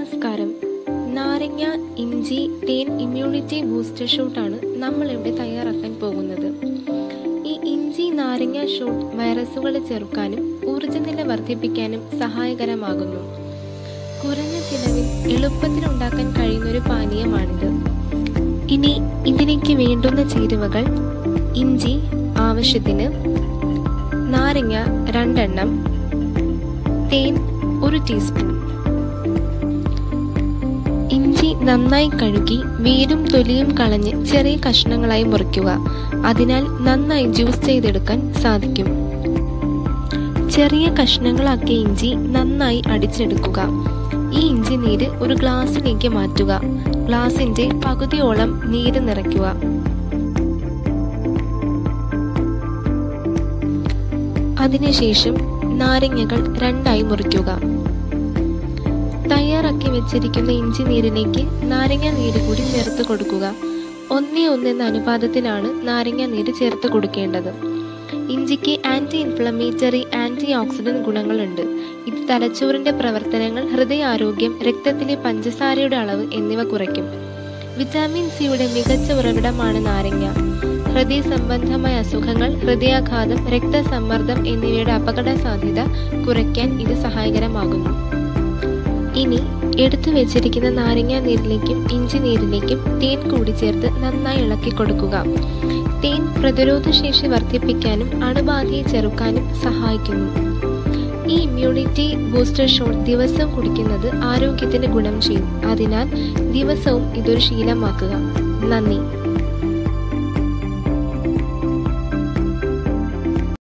നമസ്കാരം. നാരങ്ങ ഇഞ്ചി തേൻ ഇമ്മ്യൂണിറ്റി ബൂസ്റ്റർ ഷോട്ടാണ് നമ്മളിവിടെ തയ്യാറാക്കാൻ പോകുന്നത്. ഈ ഇഞ്ചി നാരങ്ങ ഷോട്ട് വൈറസുകളെ ചെറുക്കാനും ഊർജനില വർദ്ധിപ്പിക്കാനും സഹായകരമാകുന്നു. കുറഞ്ഞ ചിലവിൽ എളുപ്പത്തിൽ ഉണ്ടാക്കാൻ കഴിയുന്ന ഒരു പാനീയമാണിത്. ഇനി ഇതിലേക്ക് വേണ്ടുന്ന ചേരുവകൾ ഇഞ്ചി ആവശ്യത്തിന് നാരങ്ങ രണ്ടെണ്ണം തേൻ ഒരു ടീസ്പൂൺ നന്നായി കഴുകി വേരും തൊലിയും കളഞ്ഞ് ചെറിയ കഷ്ണങ്ങളായി മുറിക്കുക. അതിനാൽ നന്നായി ജ്യൂസ് ചെയ്തെടുക്കാൻ സാധിക്കും. ചെറിയ കഷ്ണങ്ങളാക്കിയ ഇഞ്ചി നന്നായി അടിച്ചെടുക്കുക. ഈ ഇഞ്ചി നീര് ഒരു ഗ്ലാസ്സിലേക്ക് മാറ്റുക. ഗ്ലാസിന്റെ പകുതിയോളം നീര് നിറയ്ക്കുക. അതിനുശേഷം നാരങ്ങകൾ രണ്ടായി മുറിക്കുക. തയ്യാറാക്കി വെച്ചിരിക്കുന്ന ഇഞ്ചി നീരിലേക്ക് നാരങ്ങ നീര് കൂടി ചേർത്ത് കൊടുക്കുക. ഒന്നേ ഒന്നെന്ന അനുപാതത്തിലാണ് നാരങ്ങ നീര് ചേർത്ത് കൊടുക്കേണ്ടത്. ഇഞ്ചിക്ക് ആന്റി ഇൻഫ്ലമേറ്ററി ആന്റി ഓക്സിഡന്റ് ഗുണങ്ങളുണ്ട്. ഇത് തലച്ചോറിന്റെ പ്രവർത്തനങ്ങൾ ഹൃദയാരോഗ്യം രക്തത്തിലെ പഞ്ചസാരയുടെ അളവ് എന്നിവ കുറയ്ക്കും. വിറ്റാമിൻ സിയുടെ മികച്ച ഉറവിടമാണ് നാരങ്ങ. ഹൃദയ സംബന്ധമായ അസുഖങ്ങൾ ഹൃദയാഘാതം രക്തസമ്മർദ്ദം എന്നിവയുടെ അപകട സാധ്യത കുറയ്ക്കാൻ ഇത് സഹായകരമാകുന്നു. ഇനി എടുത്തു വെച്ചിരിക്കുന്ന നാരങ്ങ നീരിലേക്കും ഇഞ്ചി നീരിലേക്കും തേൻ കൂടി ചേർത്ത് നന്നായി ഇളക്കി കൊടുക്കുക. തേൻ പ്രതിരോധശേഷി വർദ്ധിപ്പിക്കാനും അണുബാധയെ ചെറുക്കാനും സഹായിക്കുന്നു. ഈ ഇമ്മ്യൂണിറ്റി ബൂസ്റ്റർ ഷോട്ട് ദിവസം കുടിക്കുന്നത് ആരോഗ്യത്തിന് ഗുണം ചെയ്യും. അതിനാൽ ദിവസവും ഇതൊരു ശീലമാക്കുക. നന്ദി.